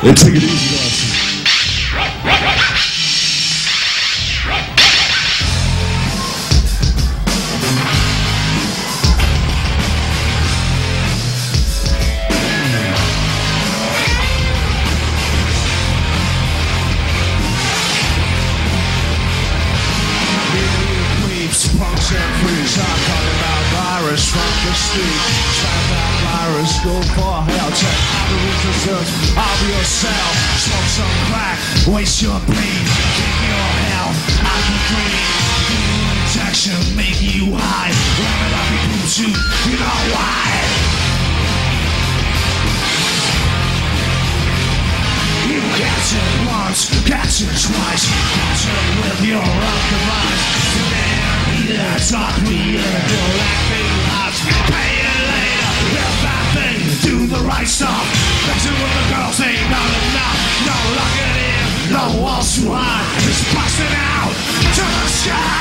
And take it easy, from the street. Try that virus, go for hell. Out the results of yourself. Smoke some crack, waste your pain. Take your health, I can clean. Injection, make you high. Run it up, you too, you know why. You catch it once, catch it twice, catch it with your own device. There, talk me into acting ain't not enough. No it in, no walls too high. It's busting out to the sky.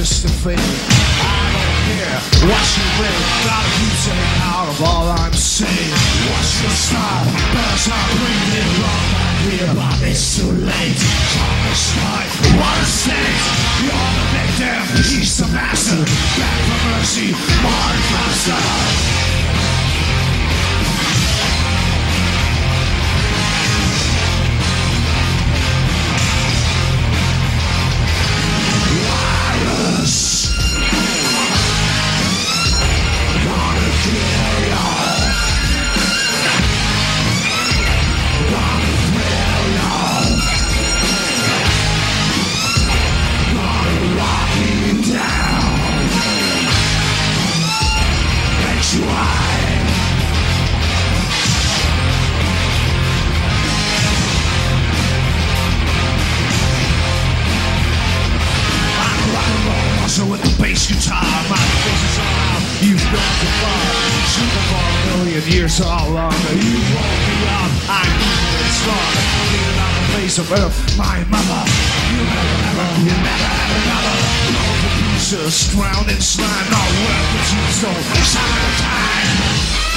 Just a fake. I don't care what you live. Got a you take out of all I'm saying. What's your style? Better stop breathing wrong here, but it's too late. Thomas White, what a state. You're the victim, he's the master. Back for mercy, Mark Master. Guitar. My face is all out. You've gone too far. Super for a million years all longer. You won't be up. I'm even stronger. Leaning on the face of earth, my mother. You never, ever, you never have another. All the pieces drowned in slime. No worth the tombstone. Sign of time.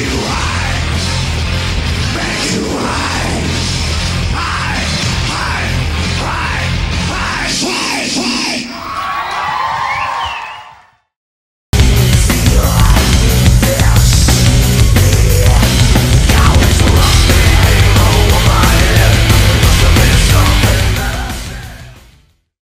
You high. Make you high.